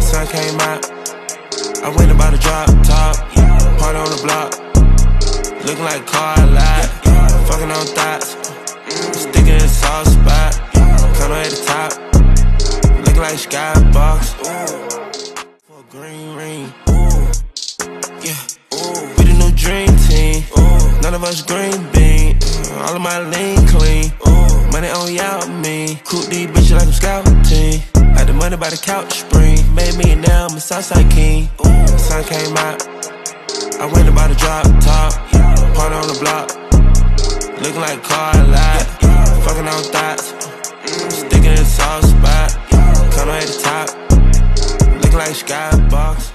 Sun came out, I went about to drop top, party on the block, looking like car lot, fucking on thoughts, sticking in soft spot, color at the top, looking like skybox, none of us green bean, all of my lean clean, money on y'all me, cook these bitches like I'm scouting. Got the money by the couch spring. Made me now, I'm a Southside king. Sun came out. I went about to drop top. Party on the block. Looking like car. Fucking on thoughts. Sticking in soft spot. Color at the top. Looking like skybox.